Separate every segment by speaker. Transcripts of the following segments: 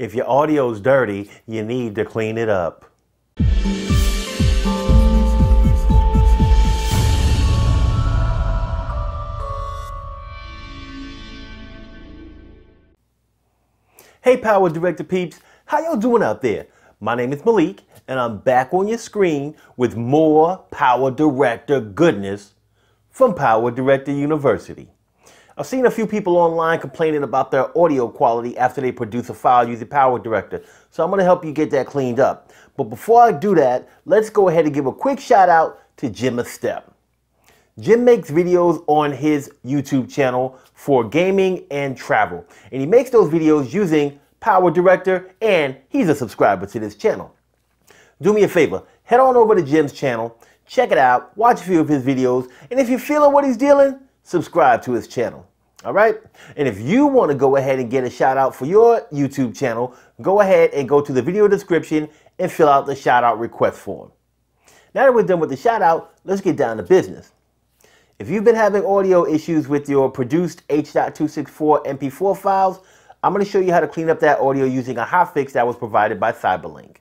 Speaker 1: If your audio's dirty, you need to clean it up. Hey Power Director peeps, how y'all doing out there? My name is Malik and I'm back on your screen with more Power Director goodness from Power Director University. I've seen a few people online complaining about their audio quality after they produce a file using Power Director, so I'm going to help you get that cleaned up. But before I do that, let's go ahead and give a quick shout out to Jim Estep. Jim makes videos on his YouTube channel for gaming and travel. And he makes those videos using Power Director and he's a subscriber to this channel. Do me a favor, head on over to Jim's channel, check it out, watch a few of his videos, and if you're feeling what he's dealing, subscribe to his channel. All right? And if you want to go ahead and get a shout out for your YouTube channel, go ahead and go to the video description and fill out the shout out request form. Now that we're done with the shout out, let's get down to business. If you've been having audio issues with your produced H.264 MP4 files, I'm going to show you how to clean up that audio using a hotfix that was provided by Cyberlink.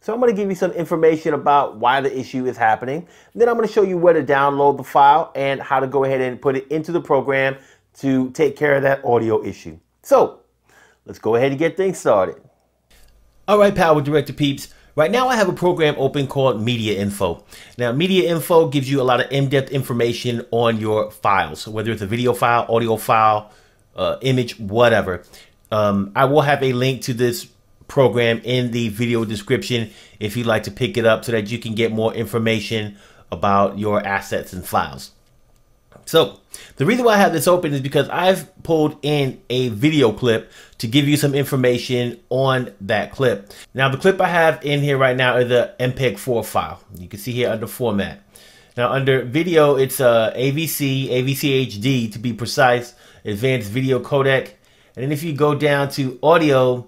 Speaker 1: So I'm going to give you some information about why the issue is happening. Then I'm going to show you where to download the file and how to go ahead and put it into the program to take care of that audio issue. So let's go ahead and get things started. All right, Power Director peeps. Right now I have a program open called Media Info. Now Media Info gives you a lot of in-depth information on your files, whether it's a video file, audio file, uh, image, whatever. Um, I will have a link to this program in the video description if you'd like to pick it up so that you can get more information about your assets and files. So the reason why I have this open is because I've pulled in a video clip to give you some information on that clip. Now the clip I have in here right now is the MPEG-4 file. You can see here under format. Now under video, it's uh, AVC, AVC HD to be precise, advanced video codec. And then if you go down to audio,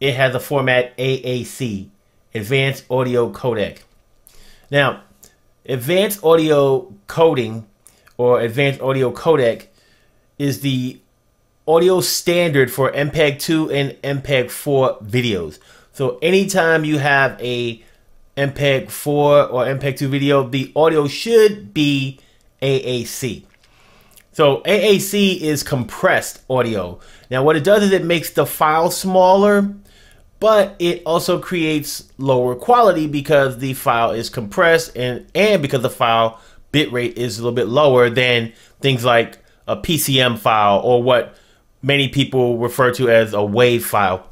Speaker 1: it has a format AAC, advanced audio codec. Now, advanced audio coding or advanced audio codec is the audio standard for MPEG 2 and MPEG 4 videos. So anytime you have a MPEG 4 or MPEG 2 video, the audio should be AAC. So AAC is compressed audio. Now what it does is it makes the file smaller, but it also creates lower quality because the file is compressed and, and because the file bitrate is a little bit lower than things like a PCM file or what many people refer to as a WAV file.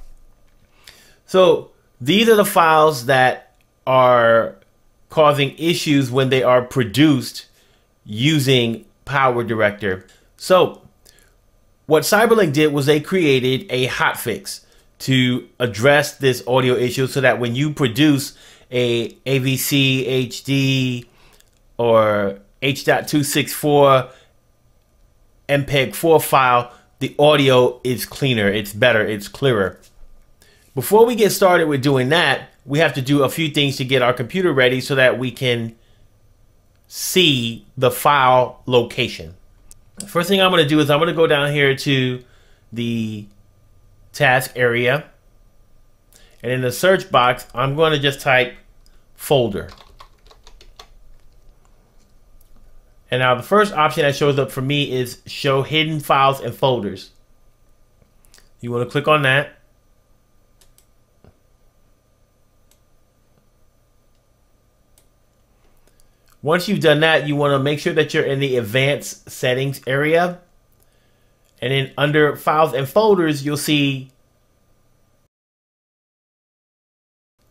Speaker 1: So these are the files that are causing issues when they are produced using Power Director. So what Cyberlink did was they created a hotfix to address this audio issue so that when you produce a AVC HD or H.264 MPEG 4 file, the audio is cleaner, it's better, it's clearer. Before we get started with doing that, we have to do a few things to get our computer ready so that we can see the file location. First thing I'm going to do is I'm going to go down here to the task area. And in the search box, I'm going to just type folder. And now the first option that shows up for me is show hidden files and folders. You want to click on that. Once you've done that, you want to make sure that you're in the advanced settings area. And then under files and folders, you'll see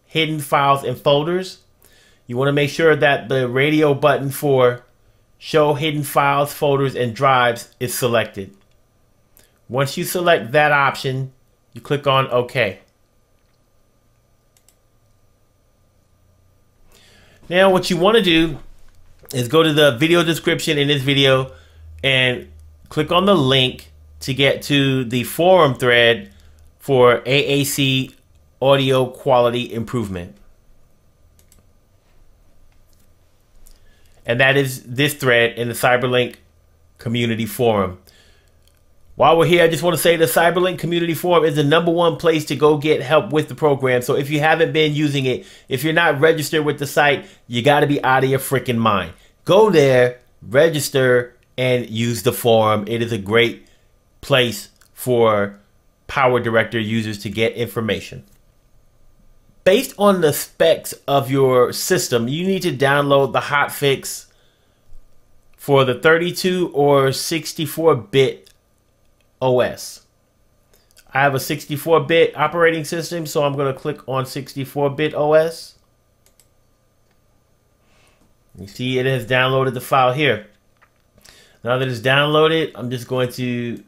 Speaker 1: hidden files and folders. You want to make sure that the radio button for Show hidden files, folders, and drives is selected. Once you select that option, you click on OK. Now what you want to do is go to the video description in this video and click on the link to get to the forum thread for AAC audio quality improvement. And that is this thread in the Cyberlink community forum. While we're here, I just want to say the Cyberlink Community Forum is the number one place to go get help with the program. So if you haven't been using it, if you're not registered with the site, you got to be out of your freaking mind. Go there, register, and use the forum. It is a great place for Power Director users to get information. Based on the specs of your system, you need to download the hotfix for the 32 or 64 bit OS. I have a 64-bit operating system, so I'm going to click on 64-bit OS. You see it has downloaded the file here. Now that it's downloaded, I'm just going to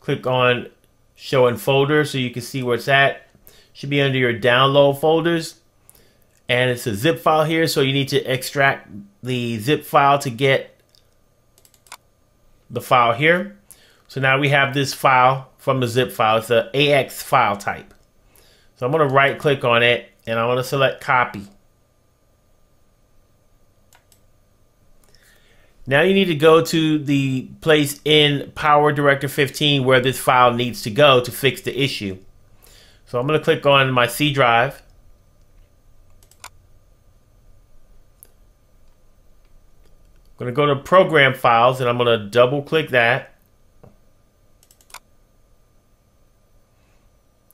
Speaker 1: click on show in folder so you can see where it's at. Should be under your download folders. And it's a zip file here, so you need to extract the zip file to get the file here. So now we have this file from the zip file. It's an AX file type. So I'm going to right click on it and I'm going to select copy. Now you need to go to the place in Power Director 15 where this file needs to go to fix the issue. So I'm going to click on my C drive. I'm going to go to Program Files and I'm going to double click that.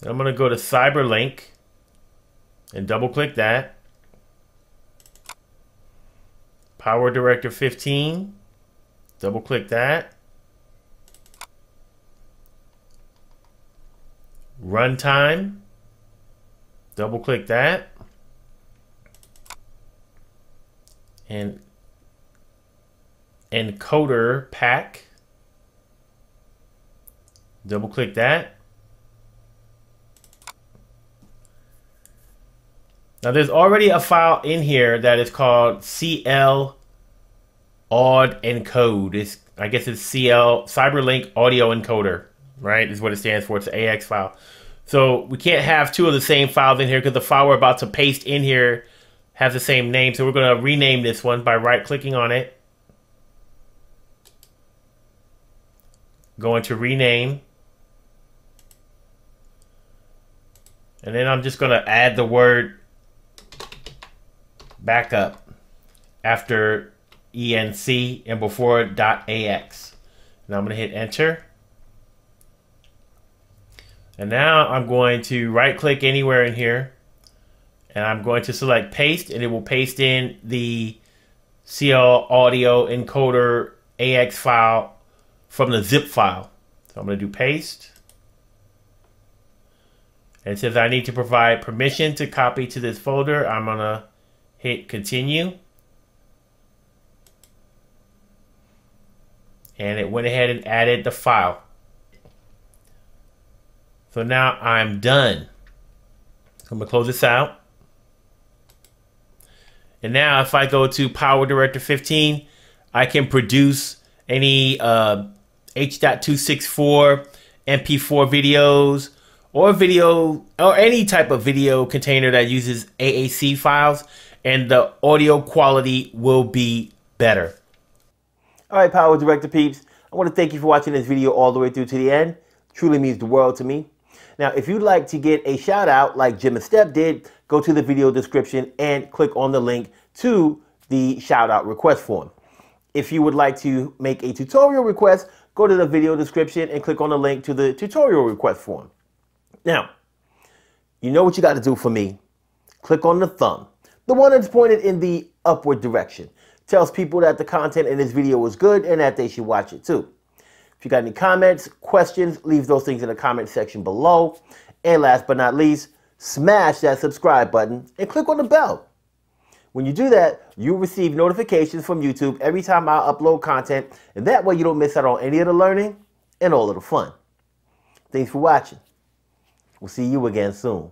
Speaker 1: I'm going to go to Cyberlink and double click that. Power Director 15, double click that. Runtime, double click that. And encoder pack. Double click that. Now there's already a file in here that is called CL Aud Encode. It's, I guess it's CL Cyberlink Audio Encoder, right? Is what it stands for. It's an AX file. So we can't have two of the same files in here because the file we're about to paste in here has the same name. So we're going to rename this one by right clicking on it. Going to rename. And then I'm just going to add the word backup after ENC and before .ax. Now I'm going to hit enter. And now I'm going to right click anywhere in here and I'm going to select paste and it will paste in the CL audio encoder AX file from the zip file. So I'm going to do paste. And it says I need to provide permission to copy to this folder. I'm going to hit continue. And it went ahead and added the file. So now I'm done. I'm going to close this out. And now if I go to Power Director 15, I can produce any uh, H.264 MP4 videos or video or any type of video container that uses AAC files and the audio quality will be better. All right, Power Director peeps, I want to thank you for watching this video all the way through to the end. Truly means the world to me. Now, if you'd like to get a shout out like Jim Estep did, go to the video description and click on the link to the shout out request form. If you would like to make a tutorial request, go to the video description and click on the link to the tutorial request form. Now, you know what you got to do for me. Click on the thumb. The one that's pointed in the upward direction tells people that the content in this video was good and that they should watch it too. If you got any comments, questions, leave those things in the comment section below. And last but not least, smash that subscribe button and click on the bell. When you do that, you'll receive notifications from YouTube every time I upload content, and that way you don't miss out on any of the learning and all of the fun. Thanks for watching. We'll see you again soon.